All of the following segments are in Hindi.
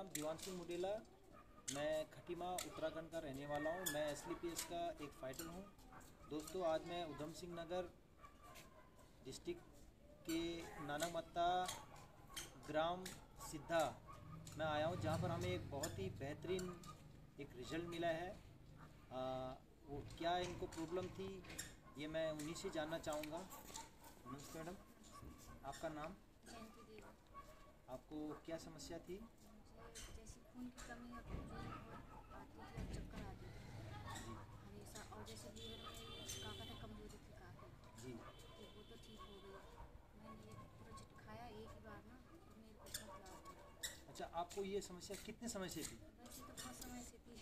नाम दीवान सिंह मुडेला। मैं खटीमा उत्तराखंड का रहने वाला हूँ। मैं एस का एक फाइटर हूँ। दोस्तों आज मैं उधम सिंह नगर डिस्ट्रिक्ट के नानामत्ता ग्राम सिद्धा में आया हूँ जहाँ पर हमें एक बहुत ही बेहतरीन एक रिज़ल्ट मिला है। आ, वो क्या इनको प्रॉब्लम थी ये मैं उन्हीं से जानना चाहूँगा। नमस्ते मैडम। आपका नाम? आपको क्या समस्या थी? मुझे जैसे खून की कमी है खून आती और चक्कर आती थी जी हमेशा और जैसे लीवर में काका था कमज़ोरी थी काफ़ी तो वो तो ठीक हो गई मैंने ये प्रोजेक्ट खाया एक ही बार ना तो मेरे को लाभ अच्छा आपको ये समस्या कितने समय से थी? तो बहुत समय से थी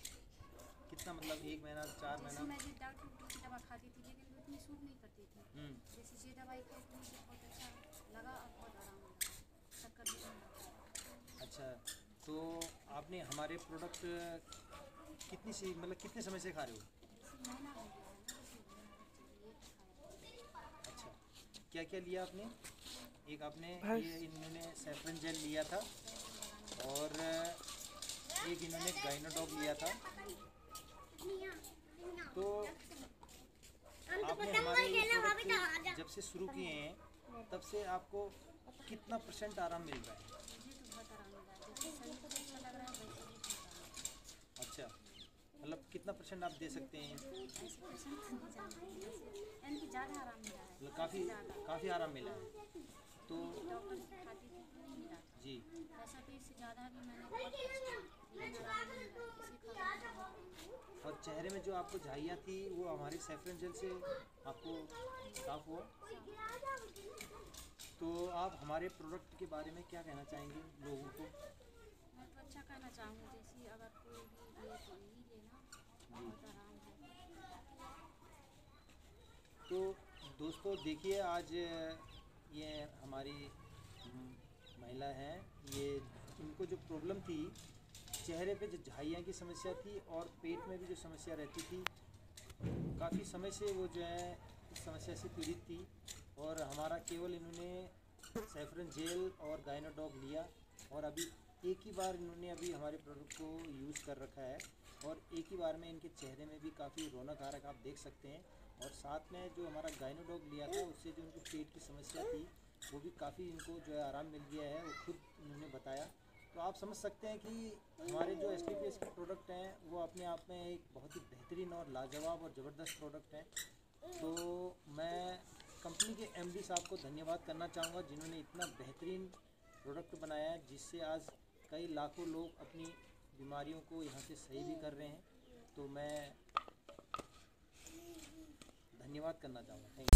कितना मतलब एक महीना, चार महीना? मैं जो डॉक्टर की दवा खाती थी लेकिन वो इतनी सूट नहीं करती थी जैसे ये दवाई खाई तो मुझे बहुत अच्छा लगा और बहुत आराम लगा चक्कर भी अच्छा। तो आपने हमारे प्रोडक्ट कितनी सी मतलब कितने समय से खा रहे हो? अच्छा क्या क्या लिया आपने? एक आपने ये इन्होंने सेफ्रन जेल लिया था और एक इन्होंने गाइनोडॉग लिया था। तो आपने हमारे जब से शुरू किए हैं तब से आपको कितना परसेंट आराम मिल रहा है? अच्छा। मतलब कितना परसेंट आप दे सकते हैं? ज़्यादा मतलब काफ़ी काफ़ी आराम मिला है। तो जी। और चेहरे में जो आपको झाइया थी, वो हमारे सेफ्रन से आपको साफ़ हुआ? तो आप हमारे प्रोडक्ट के बारे में क्या कहना चाहेंगे लोगों को? मैं तो अच्छा कहना चाहूँगी जैसे अगर कोई भी ले तो लेना बहुत आराम है। तो दोस्तों देखिए आज ये हमारी महिला हैं ये इनको जो प्रॉब्लम थी चेहरे पे जो झाइयाँ की समस्या थी और पेट में भी जो समस्या रहती थी काफ़ी समय से वो जो है इस समस्या से पीड़ित थी और हमारा केवल इन्होंने सेफरन जेल और गाइनोडॉग लिया और अभी एक ही बार इन्होंने अभी हमारे प्रोडक्ट को यूज़ कर रखा है और एक ही बार में इनके चेहरे में भी काफ़ी रौनक आ रहा आप देख सकते हैं। और साथ में जो हमारा गाइनोडॉग लिया था, उससे जो उनको पेट की समस्या थी, वो भी काफ़ी इनको जो है आराम मिल गया है, वो खुद उन्होंने बताया। तो आप समझ सकते हैं कि हमारे जो एस के प्रोडक्ट हैं, वो अपने आप में एक बहुत ही बेहतरीन और लाजवाब और ज़बरदस्त प्रोडक्ट हैं। तो मैं कंपनी के एम साहब को धन्यवाद करना चाहूँगा, जिन्होंने इतना बेहतरीन प्रोडक्ट बनाया है, जिससे आज कई लाखों लोग अपनी बीमारियों को यहाँ से सही भी कर रहे हैं। तो मैं धन्यवाद करना चाहूँगा। थैंक